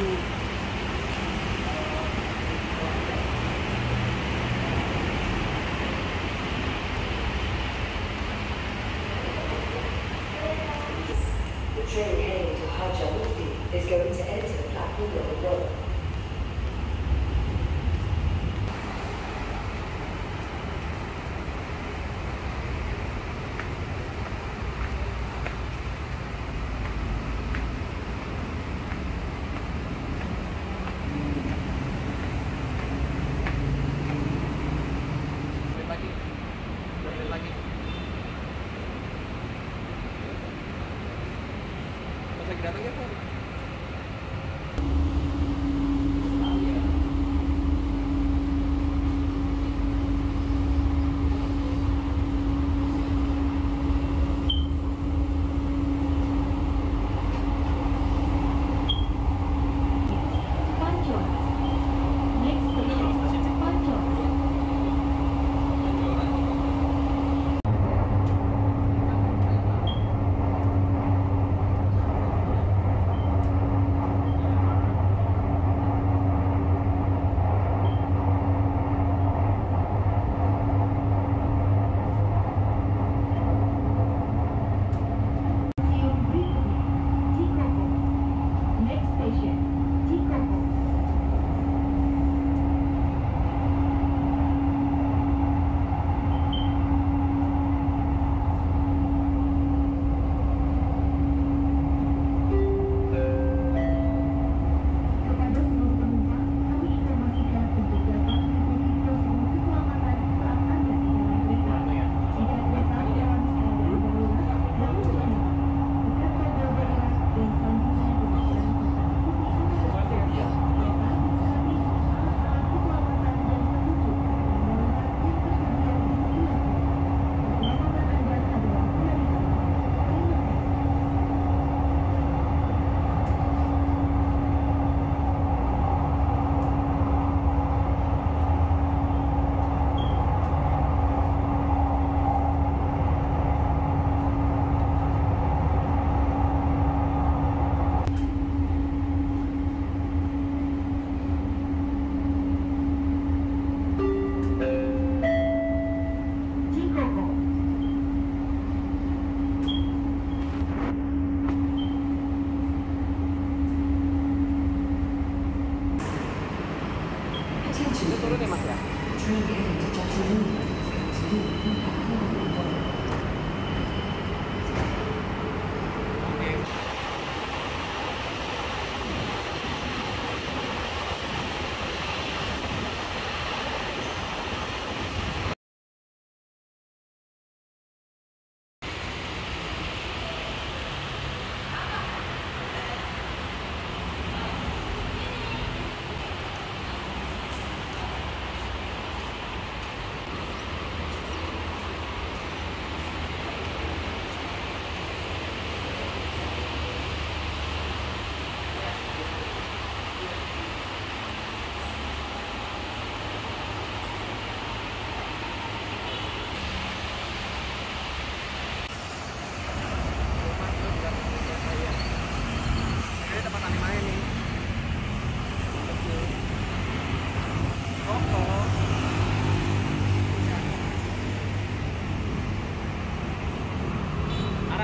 The train heading to Harjamukti is going to enter the platform number one. berapa ya, Pak?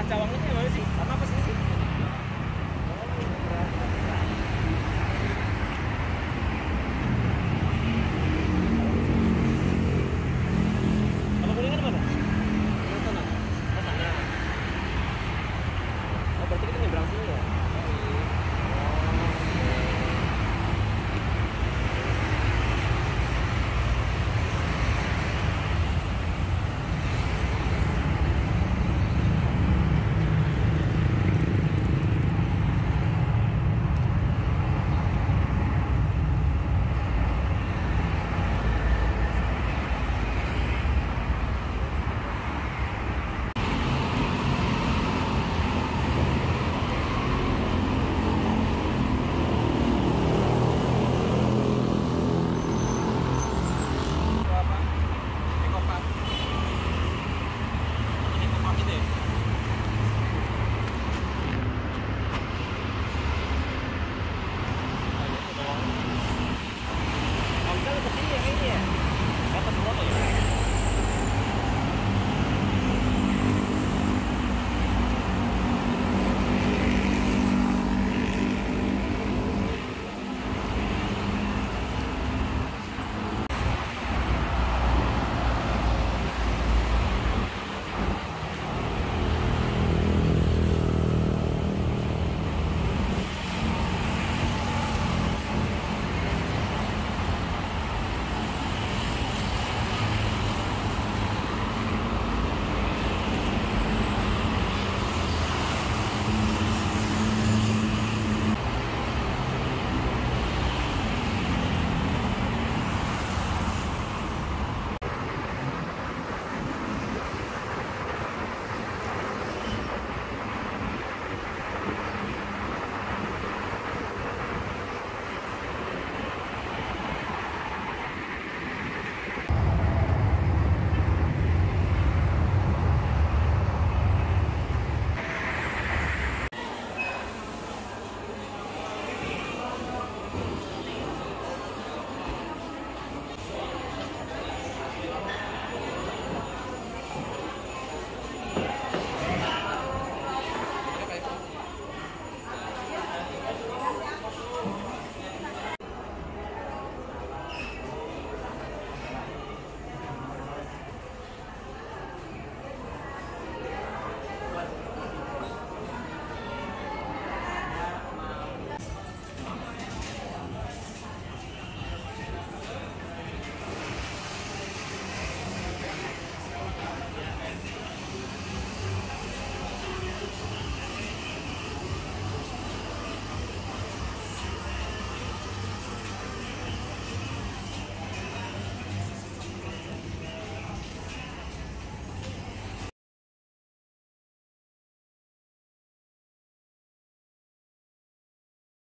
交往呢？